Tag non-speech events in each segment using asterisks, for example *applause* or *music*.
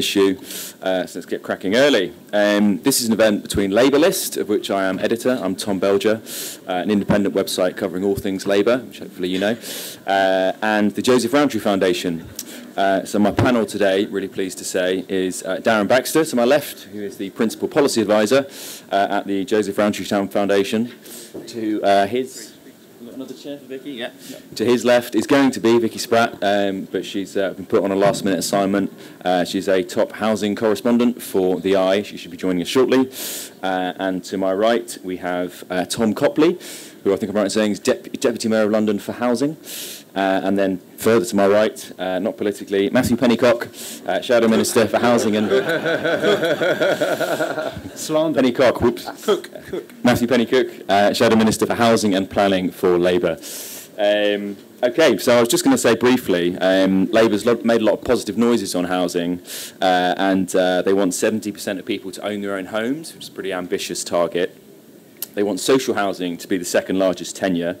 issue, uh, so let's get cracking early. Um, this is an event between LabourList, of which I am editor. I'm Tom Belger, uh, an independent website covering all things Labour, which hopefully you know, uh, and the Joseph Rowntree Foundation. Uh, so my panel today, really pleased to say, is uh, Darren Baxter to my left, who is the Principal Policy Advisor uh, at the Joseph Rowntree Foundation. To his another chair for Vicky? Yeah. To his left is going to be Vicky Spratt, um, but she's uh, been put on a last minute assignment. Uh, she's a top housing correspondent for The i. She should be joining us shortly. Uh, and to my right, we have uh, Tom Copley, who I think I'm right in saying is Dep- Deputy Mayor of London for Housing. Uh, and then further to my right, uh, not politically, Matthew Pennycock, uh, Shadow Minister for Housing and... *laughs* Slander. Pennycock, whoops. Cook. Cook. Matthew Pennycook, uh, Shadow Minister for Housing and Planning for Labour. Um, okay, so I was just going to say briefly, um, Labour's made a lot of positive noises on housing, uh, and uh, they want 70% of people to own their own homes, which is a pretty ambitious target. They want social housing to be the second largest tenure.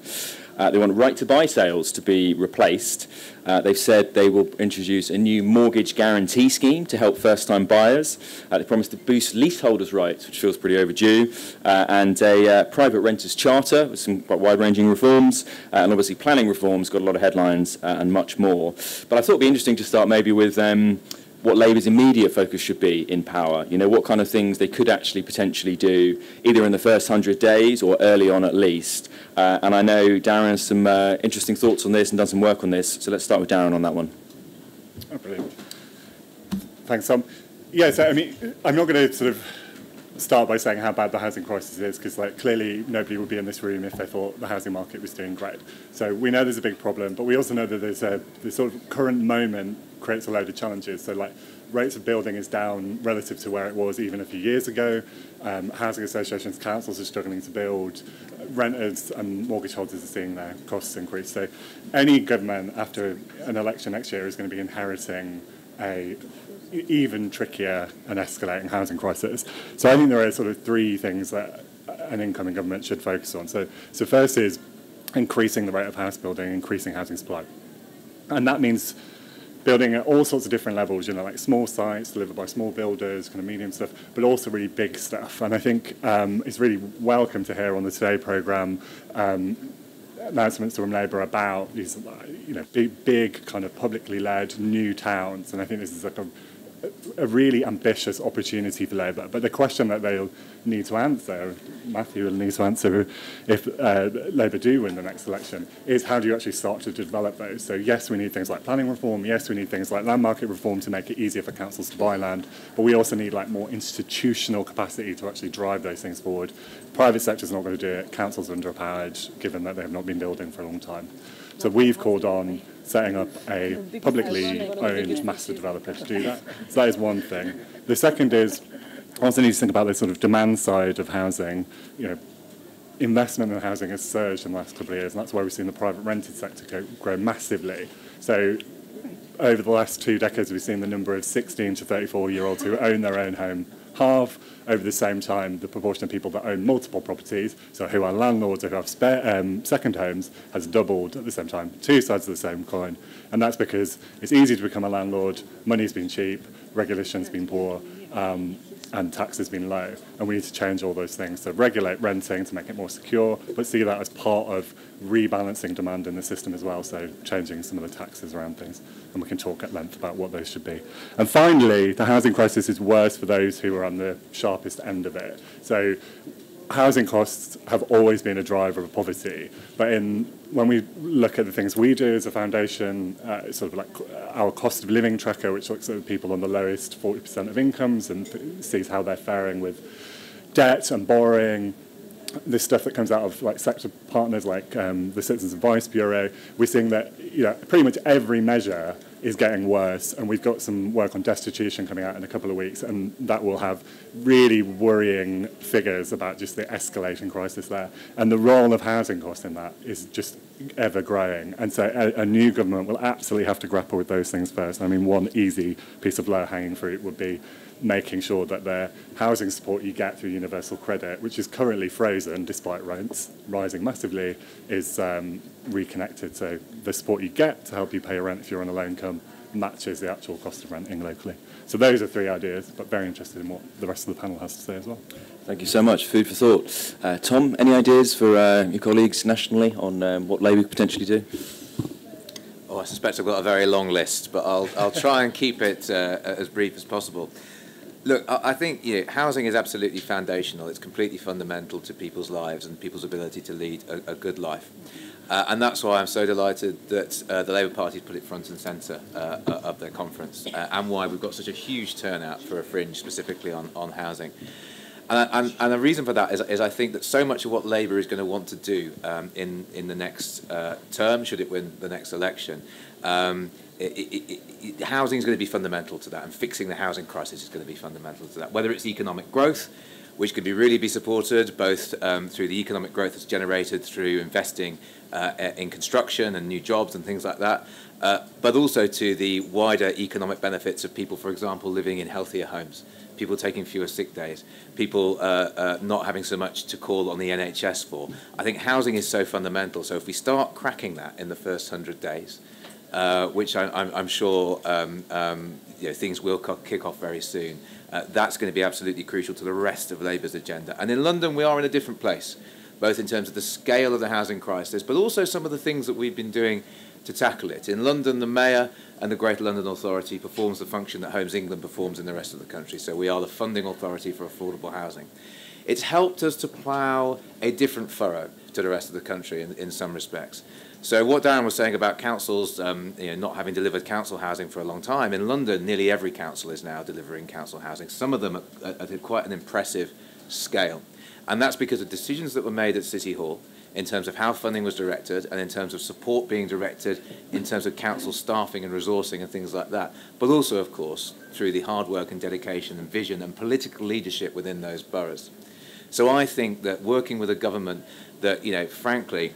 Uh, they want right to buy sales to be replaced. Uh, they've said they will introduce a new mortgage guarantee scheme to help first time buyers. Uh, they promised to boost leaseholders' rights, which feels pretty overdue, uh, and a uh, private renters charter with some quite wide ranging reforms, uh, and obviously planning reforms got a lot of headlines and much more. But I thought it'd be interesting to start maybe with. Um, what Labour's immediate focus should be in power. You know, what kind of things they could actually potentially do, either in the first hundred days or early on at least. Uh, and I know Darren has some uh, interesting thoughts on this and done some work on this. So let's start with Darren on that one. Oh, brilliant. Thanks, Tom. Yeah, so I mean, I'm not going to sort of start by saying how bad the housing crisis is because like clearly nobody would be in this room if they thought the housing market was doing great. So we know there's a big problem, but we also know that there's a the sort of current moment creates a load of challenges. So like rates of building is down relative to where it was even a few years ago. Um, housing associations, councils are struggling to build. Renters and mortgage holders are seeing their costs increase. So any government after an election next year is going to be inheriting a even trickier and escalating housing crisis. So I think there are sort of three things that an incoming government should focus on. So, so first is increasing the rate of house building, increasing housing supply. And that means building at all sorts of different levels, you know, like small sites delivered by small builders, kind of medium stuff, but also really big stuff. And I think um, it's really welcome to hear on the Today programme um, announcements from Labour about these, you know, big, big kind of publicly led new towns. And I think this is like a a really ambitious opportunity for Labour. But the question that they'll need to answer, Matthew will need to answer if uh, Labour do win the next election, is how do you actually start to develop those? So yes, we need things like planning reform. Yes, we need things like land market reform to make it easier for councils to buy land. But we also need like more institutional capacity to actually drive those things forward. Private sector's not going to do it. Councils are underpowered, given that they have not been building for a long time. So we've called on setting up a publicly owned master developer to do that. So that is one thing. The second is also need to think about the sort of demand side of housing. You know, investment in housing has surged in the last couple of years, and that's why we've seen the private rented sector go, grow massively. So over the last two decades, we've seen the number of 16 to 34 year olds who own their own home halve. Over the same time, the proportion of people that own multiple properties, so who are landlords or who have spare, um, second homes, has doubled at the same time. Two sides of the same coin. And that's because it's easy to become a landlord, money's been cheap, regulation's been poor, um, and tax has been low. And we need to change all those things. So regulate renting to make it more secure, but see that as part of rebalancing demand in the system as well. So changing some of the taxes around things. And we can talk at length about what those should be. And finally, the housing crisis is worse for those who are on the sharpest end of it. So housing costs have always been a driver of poverty, but in when we look at the things we do as a foundation, uh, sort of like our cost of living tracker, which looks at people on the lowest 40% of incomes and sees how they're faring with debt and borrowing, this stuff that comes out of like sector partners like um, the Citizens Advice Bureau, we're seeing that you know pretty much every measure is getting worse, and we've got some work on destitution coming out in a couple of weeks, and that will have really worrying figures about just the escalating crisis there. And the role of housing costs in that is just ever growing. And so a, a new government will absolutely have to grapple with those things first. I mean, one easy piece of low hanging fruit would be making sure that the housing support you get through universal credit, which is currently frozen despite rents rising massively, is um, reconnected. So the support you get to help you pay a rent if you're on a low income matches the actual cost of renting locally. So those are three ideas, but very interested in what the rest of the panel has to say as well. Thank you so much. Food for thought. Uh, Tom, any ideas for uh, your colleagues nationally on um, what Labour could potentially do? Oh, I suspect I've got a very long list, but I'll, I'll try and keep it uh, as brief as possible. Look, I think you know, housing is absolutely foundational. It's completely fundamental to people's lives and people's ability to lead a, a good life. Uh, and that's why I'm so delighted that uh, the Labour Party put it front and centre uh, uh, of their conference, uh, and why we've got such a huge turnout for a fringe specifically on, on housing. And, and, and the reason for that is, is I think that so much of what Labour is going to want to do um, in, in the next uh, term, should it win the next election, um, housing is going to be fundamental to that, and fixing the housing crisis is going to be fundamental to that. Whether it's economic growth, which could be really be supported both um, through the economic growth that's generated through investing uh, in construction and new jobs and things like that, uh, but also to the wider economic benefits of people, for example, living in healthier homes, people taking fewer sick days, people uh, uh not having so much to call on the NHS for. I think housing is so fundamental. So if we start cracking that in the first hundred days, uh, which I, am sure um, um, you know, things will kick off very soon. Uh, that's going to be absolutely crucial to the rest of Labour's agenda. And in London, we are in a different place, both in terms of the scale of the housing crisis, but also some of the things that we've been doing to tackle it. In London, the Mayor and the Greater London Authority performs the function that Homes England performs in the rest of the country. So we are the funding authority for affordable housing. It's helped us to plough a different furrow to the rest of the country in, in some respects. So what Darren was saying about councils um, you know, not having delivered council housing for a long time, in London nearly every council is now delivering council housing, some of them at, at quite an impressive scale. And that's because of decisions that were made at City Hall in terms of how funding was directed and in terms of support being directed in terms of council staffing and resourcing and things like that. But also, of course, through the hard work and dedication and vision and political leadership within those boroughs. So I think that working with a government that, you know, frankly,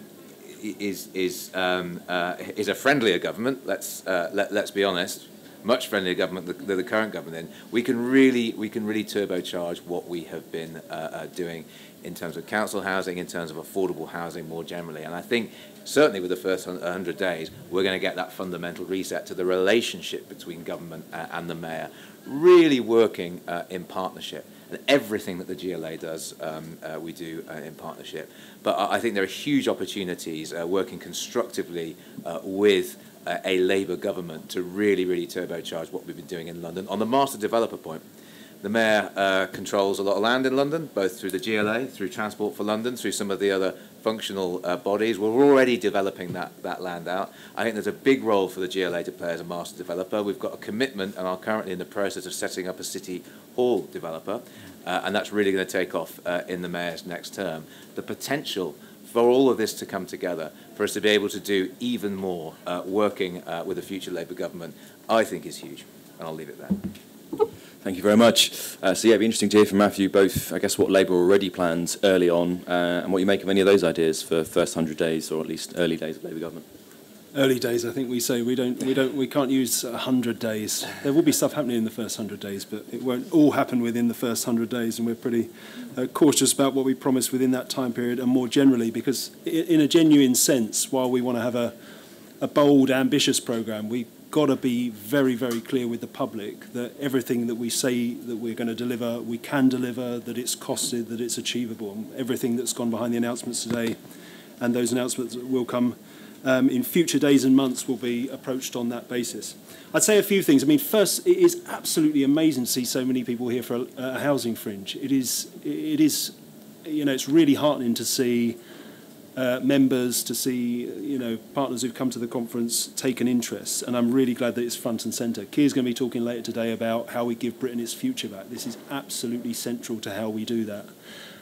is is um, uh, is a friendlier government. Let's uh, let, let's be honest, much friendlier government than the current government. In we can really we can really turbocharge what we have been uh, uh, doing in terms of council housing, in terms of affordable housing more generally. And I think certainly with the first 100 days, we're going to get that fundamental reset to the relationship between government uh, and the mayor, really working in partnership. And everything that the GLA does, um, uh, we do uh, in partnership. But I think there are huge opportunities uh, working constructively uh, with uh, a Labour government to really, really turbocharge what we've been doing in London. On the master developer point, the mayor uh, controls a lot of land in London, both through the GLA, through Transport for London, through some of the other functional uh, bodies. We're already developing that, that land out. I think there's a big role for the GLA to play as a master developer. We've got a commitment and are currently in the process of setting up a city hall developer, uh, and that's really going to take off uh, in the mayor's next term. The potential for all of this to come together, for us to be able to do even more uh, working uh, with a future Labour government, I think is huge. And I'll leave it there. Thank you very much. Uh, so yeah, it'd be interesting to hear from Matthew both, I guess, what Labour already plans early on uh, and what you make of any of those ideas for first 100 days or at least early days of Labour government. Early days, I think we say we don't, we don't, we can't use 100 days. There will be stuff happening in the first 100 days, but it won't all happen within the first 100 days, and we're pretty uh, cautious about what we promise within that time period, and more generally, because in a genuine sense, while we want to have a, a bold, ambitious program, we got to be very, very clear with the public that everything that we say that we're going to deliver, we can deliver, that it's costed, that it's achievable. Everything that's gone behind the announcements today and those announcements that will come um, in future days and months will be approached on that basis. I'd say a few things. I mean, first, it is absolutely amazing to see so many people here for a, a housing fringe. It is, it is, you know, it's really heartening to see uh, members, to see you know partners who've come to the conference take an interest, and I'm really glad that it's front and centre. Keir's going to be talking later today about how we give Britain its future back. This is absolutely central to how we do that.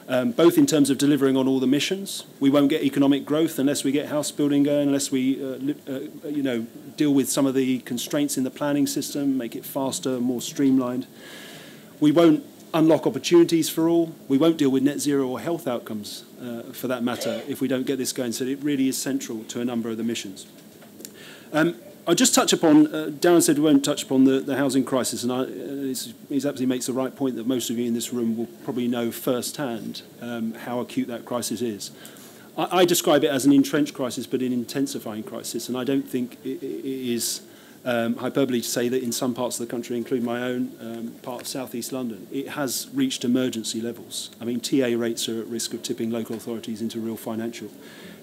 Um, both in terms of delivering on all the missions. We won't get economic growth unless we get house building going, unless we, uh, uh, you know, deal with some of the constraints in the planning system, make it faster, more streamlined. We won't unlock opportunities for all. We won't deal with net zero or health outcomes, uh, for that matter, if we don't get this going. So it really is central to a number of the missions. Um, I'll just touch upon, uh, Darren said we won't touch upon the, the housing crisis, and I, uh, absolutely makes the right point that most of you in this room will probably know firsthand um, how acute that crisis is. I, I describe it as an entrenched crisis, but an intensifying crisis, and I don't think it, it is um, hyperbole to say that in some parts of the country, including my own um, part of southeast London, it has reached emergency levels. I mean, TA rates are at risk of tipping local authorities into real financial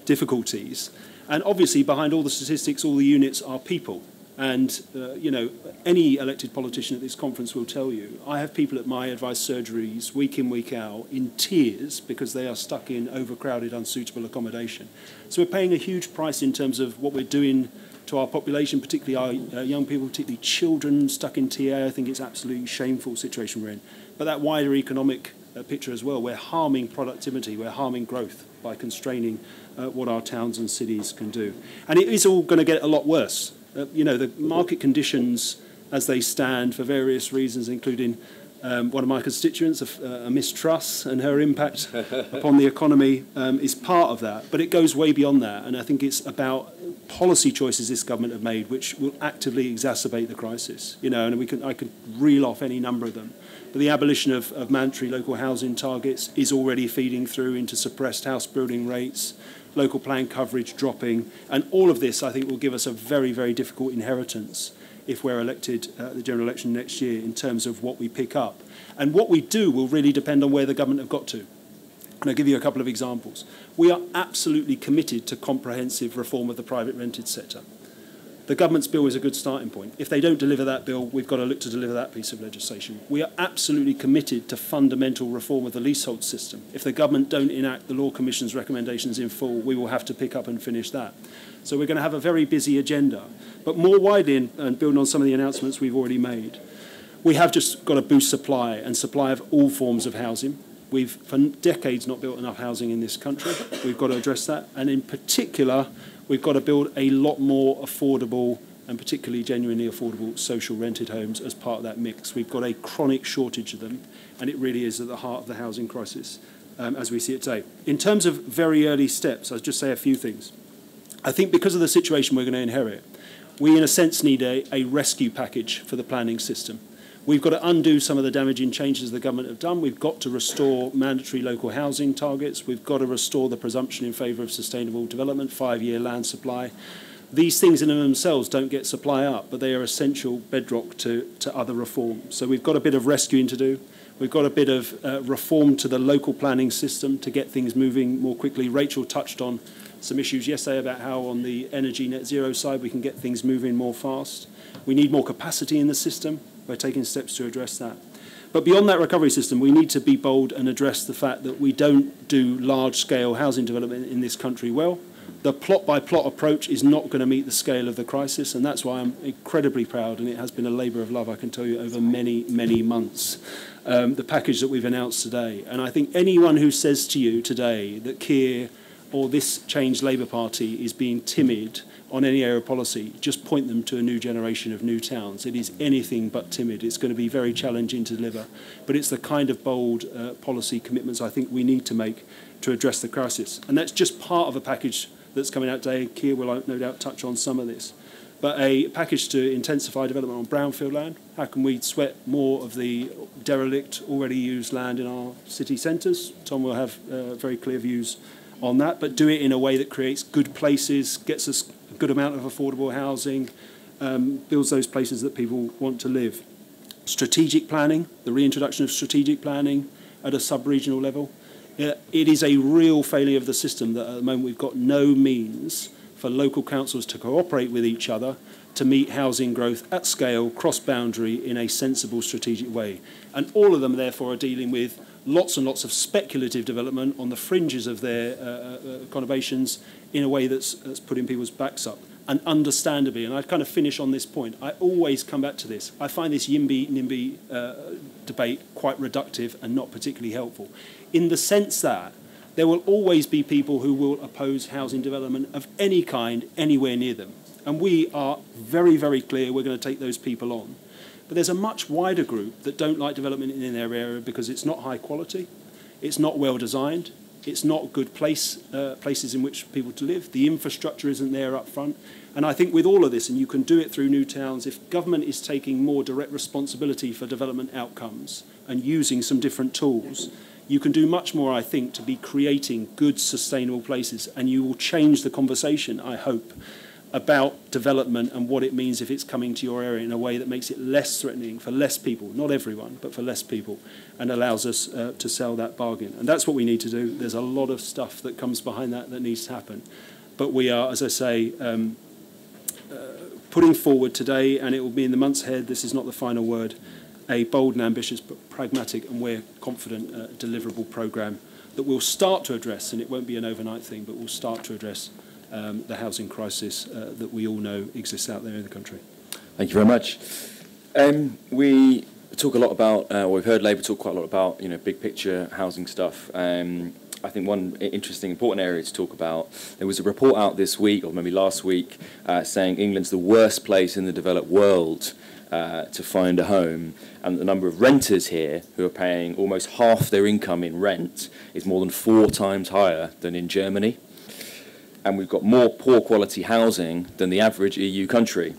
difficulties. And obviously, behind all the statistics, all the units are people. And, uh, you know, any elected politician at this conference will tell you, I have people at my advice surgeries week in, week out in tears because they are stuck in overcrowded, unsuitable accommodation. So we're paying a huge price in terms of what we're doing to our population, particularly our uh, young people, particularly children stuck in TA. I think it's absolutely shameful situation we're in. But that wider economic uh, picture as well, we're harming productivity, we're harming growth by constraining uh, what our towns and cities can do. And it is all going to get a lot worse. Uh, you know, the market conditions as they stand for various reasons, including um, one of my constituents, a, a and her impact *laughs* upon the economy um, is part of that. But it goes way beyond that, and I think it's about policy choices this government have made, which will actively exacerbate the crisis. You know, and we can I could reel off any number of them. But the abolition of, of mandatory local housing targets is already feeding through into suppressed house building rates, local plan coverage dropping, and all of this I think will give us a very, very difficult inheritance if we're elected at uh, the general election next year in terms of what we pick up. And what we do will really depend on where the government have got to. And I'll give you a couple of examples. We are absolutely committed to comprehensive reform of the private rented sector. The government's bill is a good starting point. If they don't deliver that bill, we've got to look to deliver that piece of legislation. We are absolutely committed to fundamental reform of the leasehold system. If the government don't enact the Law Commission's recommendations in full, we will have to pick up and finish that. So we're going to have a very busy agenda. But more widely, and building on some of the announcements we've already made, we have just got to boost supply and supply of all forms of housing. We've for decades not built enough housing in this country. We've got to address that. And in particular, we've got to build a lot more affordable and particularly genuinely affordable social rented homes as part of that mix. We've got a chronic shortage of them, and it really is at the heart of the housing crisis um, as we see it today. In terms of very early steps, I'll just say a few things. I think because of the situation we're going to inherit, we in a sense need a, a rescue package for the planning system. We've got to undo some of the damaging changes the government have done. We've got to restore mandatory local housing targets. We've got to restore the presumption in favour of sustainable development, five-year land supply. These things in themselves don't get supply up, but they are essential bedrock to, to other reforms. So we've got a bit of rescuing to do. We've got a bit of uh, reform to the local planning system to get things moving more quickly. Rachel touched on some issues yesterday about how on the energy net zero side we can get things moving more fast. We need more capacity in the system. We're taking steps to address that. But beyond that recovery system, we need to be bold and address the fact that we don't do large-scale housing development in this country well. The plot-by-plot approach is not going to meet the scale of the crisis, and that's why I'm incredibly proud, and it has been a labour of love, I can tell you, over many, many months, um, the package that we've announced today. And I think anyone who says to you today that Keir or this changed Labour Party is being timid on any area of policy, just point them to a new generation of new towns. It is anything but timid. It's going to be very challenging to deliver. But it's the kind of bold uh, policy commitments I think we need to make to address the crisis. And that's just part of a package that's coming out today. Keir will no doubt touch on some of this. But a package to intensify development on brownfield land. How can we sweat more of the derelict, already used land in our city centres? Tom will have uh, very clear views on that, but do it in a way that creates good places, gets us a good amount of affordable housing, um, builds those places that people want to live. Strategic planning, the reintroduction of strategic planning at a sub-regional level. it is a real failure of the system that at the moment we've got no means for local councils to cooperate with each other to meet housing growth at scale, cross-boundary, in a sensible strategic way. And all of them, therefore, are dealing with lots and lots of speculative development on the fringes of their uh, uh, conurbations in a way that's, that's putting people's backs up. And understandably, and I kind of finish on this point, I always come back to this. I find this YIMBY NIMBY uh, debate quite reductive and not particularly helpful, in the sense that there will always be people who will oppose housing development of any kind anywhere near them. And we are very, very clear we're going to take those people on. But there's a much wider group that don't like development in their area because it's not high quality, it's not well designed, it's not good place, uh, places in which people to live, the infrastructure isn't there up front. And I think with all of this, and you can do it through new towns, if government is taking more direct responsibility for development outcomes and using some different tools, you can do much more, I think, to be creating good, sustainable places, and you will change the conversation, I hope, about development and what it means if it's coming to your area in a way that makes it less threatening for less people, not everyone, but for less people, and allows us uh, to sell that bargain. And that's what we need to do. There's a lot of stuff that comes behind that that needs to happen. But we are, as I say, um, uh, putting forward today, and it will be in the months ahead, this is not the final word, a bold and ambitious but pragmatic and we're confident uh, deliverable programme that will start to address, and it won't be an overnight thing, but we'll start to address um, the housing crisis uh, that we all know exists out there in the country. Thank you very much. Um, we talk a lot about, uh, we've heard Labour talk quite a lot about, you know, big picture housing stuff. Um, I think one interesting, important area to talk about. There was a report out this week, or maybe last week, uh, saying England's the worst place in the developed world uh, to find a home, and the number of renters here who are paying almost half their income in rent is more than four times higher than in Germany and we've got more poor quality housing than the average EU country.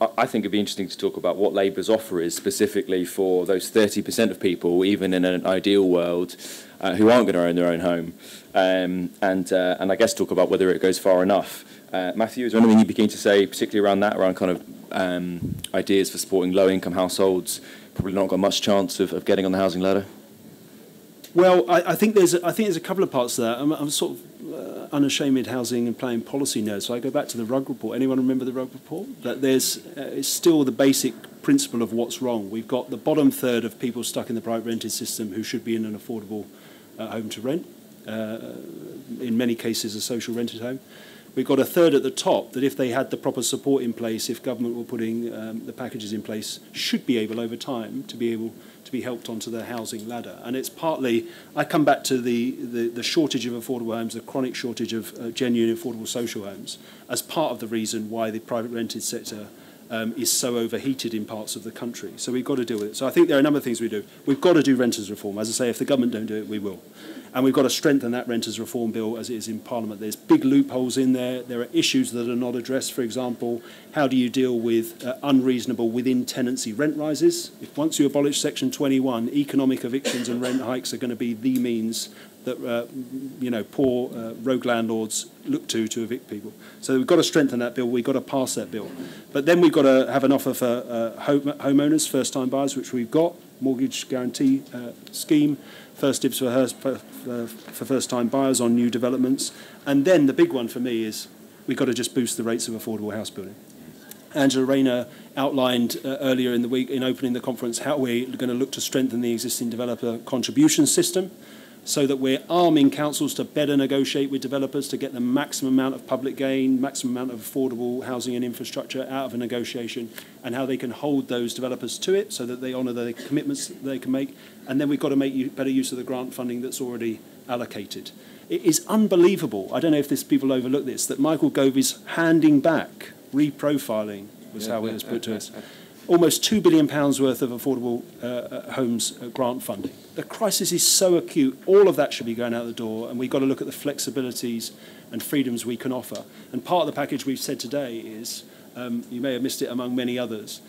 I think it'd be interesting to talk about what Labour's offer is specifically for those 30% of people, even in an ideal world, uh, who aren't going to own their own home. Um, and, uh, and I guess talk about whether it goes far enough. Uh, Matthew, is there anything you'd be keen to say, particularly around that, around kind of um, ideas for supporting low income households? Probably not got much chance of, of getting on the housing ladder. Well, I, I, think there's I think there's a couple of parts to that. I'm, I'm sort of uh, unashamed housing and planning policy nerd, so I go back to the Rugg report. Anyone remember the Rugg report? That there's uh, it's still the basic principle of what's wrong. We've got the bottom third of people stuck in the private rented system who should be in an affordable uh, home to rent. Uh, in many cases, a social rented home. We've got a third at the top that, if they had the proper support in place, if government were putting um, the packages in place, should be able over time to be able to be helped onto the housing ladder. And it's partly, I come back to the, the, the shortage of affordable homes, the chronic shortage of uh, genuine affordable social homes, as part of the reason why the private rented sector um, is so overheated in parts of the country. So we've got to deal with it. So I think there are a number of things we do. We've got to do renters reform. As I say, if the government don't do it, we will. And we've got to strengthen that renters reform bill as it is in Parliament. There's big loopholes in there. There are issues that are not addressed. For example, how do you deal with uh, unreasonable within tenancy rent rises? If once you abolish Section 21, economic evictions and rent hikes are going to be the means that uh, you know poor uh, rogue landlords look to to evict people. So we've got to strengthen that bill. We've got to pass that bill. But then we've got to have an offer for uh, home, homeowners, first-time buyers, which we've got, mortgage guarantee uh, scheme, first dibs for, her, for, for first-time buyers on new developments. And then the big one for me is we've got to just boost the rates of affordable house building. Angela Rayner outlined uh, earlier in the week in opening the conference how we're going to look to strengthen the existing developer contribution system so that we're arming councils to better negotiate with developers to get the maximum amount of public gain, maximum amount of affordable housing and infrastructure out of a negotiation, and how they can hold those developers to it so that they honour the commitments they can make. And then we've got to make better use of the grant funding that's already allocated. It is unbelievable, I don't know if this people overlook this, that Michael Gove is handing back, reprofiling was how it was put to us *laughs* almost £2 billion worth of affordable uh, uh homes uh, grant funding. The crisis is so acute, all of that should be going out the door, and we've got to look at the flexibilities and freedoms we can offer. And part of the package we've said today is, um, you may have missed it among many others,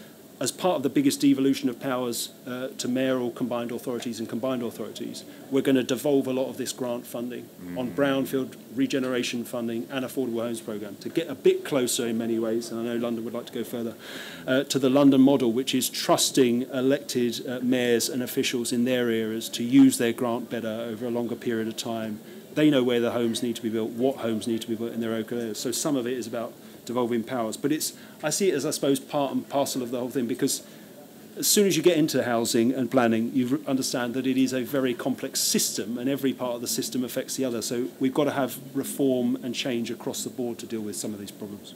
as part of the biggest devolution of powers uh, to mayoral combined authorities and combined authorities, we're going to devolve a lot of this grant funding mm. on brownfield regeneration funding and affordable homes programme to get a bit closer in many ways, and I know London would like to go further, uh, to the London model, which is trusting elected uh, mayors and officials in their areas to use their grant better over a longer period of time. They know where the homes need to be built, what homes need to be built in their local areas. So some of it is about devolving powers. But it's, I see it as, I suppose, part and parcel of the whole thing because as soon as you get into housing and planning, you understand that it is a very complex system and every part of the system affects the other. So we've got to have reform and change across the board to deal with some of these problems.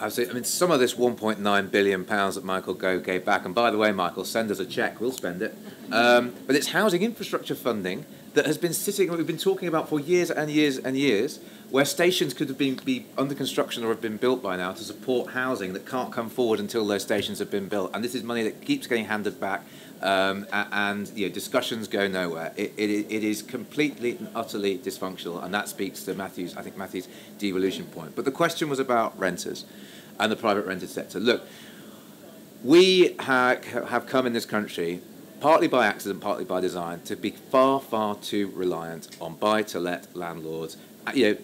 Absolutely. I mean, some of this 1.9 billion pounds that Michael Gove gave back, and by the way, Michael, send us a cheque, we'll spend it. Um, but it's housing infrastructure funding that has been sitting, we've been talking about for years and years and years, where stations could have been be under construction or have been built by now to support housing that can't come forward until those stations have been built. And this is money that keeps getting handed back, um, and you know, discussions go nowhere. It, it, it is completely and utterly dysfunctional, and that speaks to Matthew's, I think Matthew's devolution point. But the question was about renters and the private rented sector. Look, we ha- have come in this country partly by accident, partly by design, to be far, far too reliant on buy-to-let landlords. Uh, you know,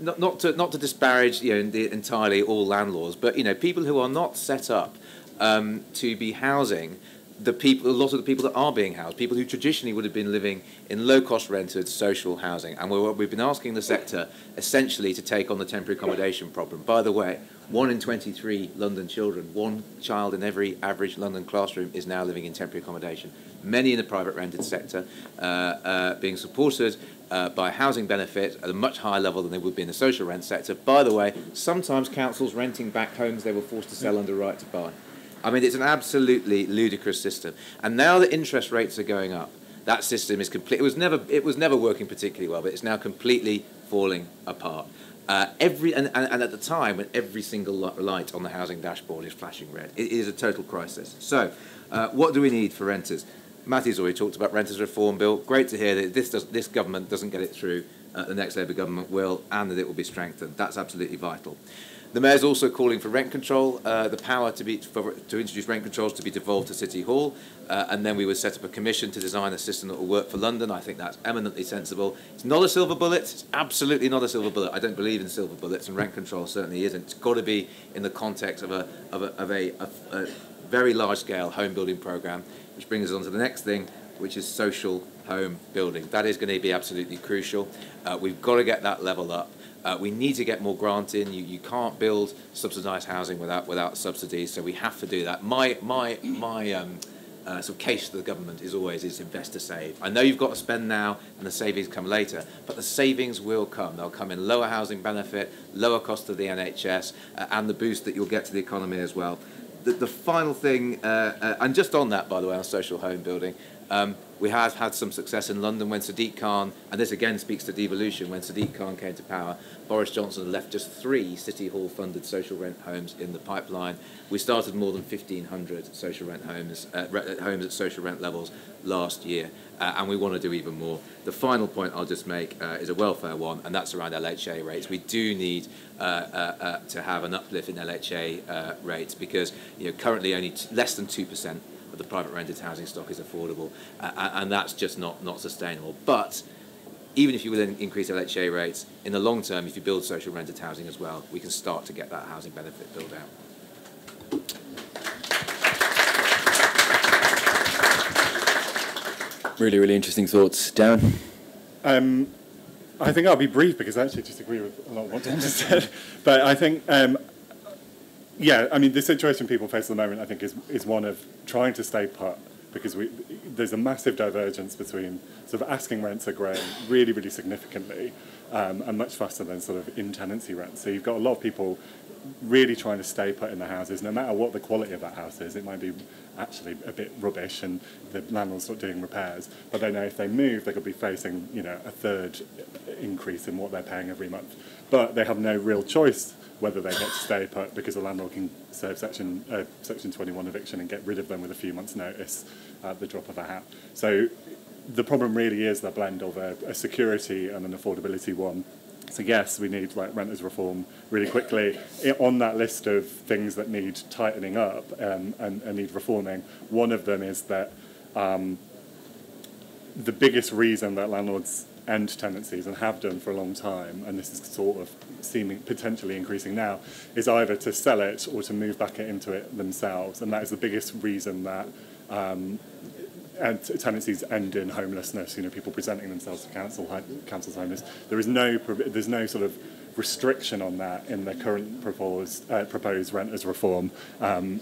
not, not to not to disparage you know the, entirely all landlords, but you know people who are not set up um, to be housing the people, a lot of the people that are being housed, people who traditionally would have been living in low-cost rented social housing, and we we've been asking the sector essentially to take on the temporary accommodation problem. By the way, one in 23 London children, one child in every average London classroom is now living in temporary accommodation. Many in the private rented sector uh, uh, being supported uh, by housing benefit at a much higher level than they would be in the social rent sector. By the way, sometimes councils renting back homes they were forced to sell under right to buy. I mean, it's an absolutely ludicrous system. And now that interest rates are going up, that system is complete. It was never, it was never working particularly well, but it's now completely falling apart. Uh, every and, and, and, at the time when every single light on the housing dashboard is flashing red, it is a total crisis. So, uh, what do we need for renters? Matthew's already talked about renters reform bill. Great to hear that this does, this government doesn't get it through. Uh, the next Labour government will, and that it will be strengthened. That's absolutely vital. The Mayor's also calling for rent control, uh, the power to, be, for, to introduce rent controls to be devolved to City Hall, uh, and then we would set up a commission to design a system that will work for London. I think that's eminently sensible. It's not a silver bullet. It's absolutely not a silver bullet. I don't believe in silver bullets, and rent control certainly isn't. It's got to be in the context of a, of a, of a, a, a very large-scale home building program, which brings us on to the next thing, which is social home building. That is going to be absolutely crucial. Uh, we've got to get that level up. Uh, we need to get more grant in. You, you can't build subsidised housing without without subsidies, so we have to do that. My my my um, uh, sort of case to the government is always is invest to save. I know you've got to spend now, and the savings come later, but the savings will come. They'll come in lower housing benefit, lower cost of the NHS, uh, and the boost that you'll get to the economy as well. The, the final thing, uh, uh, and just on that, by the way, on social home building. Um, we have had some success in London when Sadiq Khan, and this again speaks to devolution, when Sadiq Khan came to power, Boris Johnson left just three City Hall funded social rent homes in the pipeline. We started more than 1,500 social rent homes, uh, homes at social rent levels last year, uh, and we want to do even more. The final point I'll just make uh, is a welfare one, and that's around LHA rates. We do need uh, uh, uh, to have an uplift in LHA rates because you know, currently only less than 2% of the private rented housing stock is affordable, and that's just not, not sustainable. But even if you will increase LHA rates, in the long term, if you build social rented housing as well, we can start to get that housing benefit built out. Really, really interesting thoughts. Darren? Um, I think I'll be brief because I actually disagree with a lot of what Dan just said. But I think, um, yeah, I mean, the situation people face at the moment, I think, is, is one of trying to stay put because we, there's a massive divergence between sort of asking rents are growing really, really significantly um, and much faster than sort of in tenancy rents. So you've got a lot of people really trying to stay put in their houses, no matter what the quality of that house is. It might be actually a bit rubbish and the landlord's not doing repairs, but they know if they move, they could be facing, you know, a third increase in what they're paying every month. But they have no real choice whether they get to stay put because the landlord can serve section uh, section 21 eviction and get rid of them with a few months notice at the drop of a hat. So the problem really is the blend of a, a security and an affordability one. So yes, we need like renters reform really quickly. It, on that list of things that need tightening up um, and, and, need reforming, one of them is that um, the biggest reason that landlords end tenancies and have done for a long time, and this is sort of seeming potentially increasing now, is either to sell it or to move back into it themselves, and that is the biggest reason that um, and tenancies end in homelessness. You know, people presenting themselves to council council's homeless. There is no there's no sort of restriction on that in the current proposed uh, proposed renters reform. Um,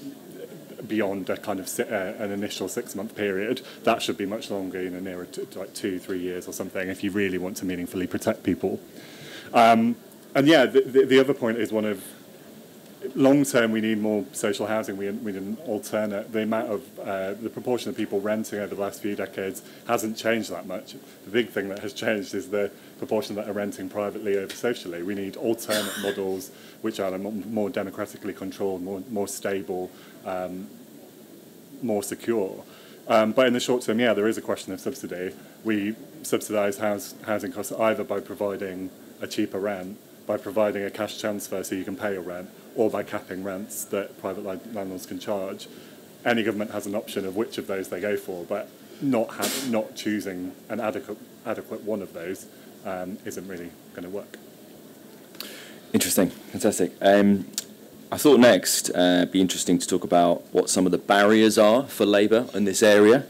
beyond a kind of uh, an initial six month period, that should be much longer, you know, nearer to, like two, three years or something, if you really want to meaningfully protect people. Um, and yeah, the, the, the other point is one of long term, we need more social housing. We, we need an alternate. The amount of uh, the proportion of people renting over the last few decades hasn't changed that much. The big thing that has changed is the proportion that are renting privately over socially. We need alternate models which are more democratically controlled, more more stable, um, more secure. Um, but in the short term, yeah, there is a question of subsidy. We subsidise house, housing costs either by providing a cheaper rent, by providing a cash transfer so you can pay your rent, or by capping rents that private landlords can charge. Any government has an option of which of those they go for, but not have, not choosing an adequate adequate one of those um, isn't really going to work. Interesting, fantastic. Um, I thought next uh, be interesting to talk about what some of the barriers are for labour in this area.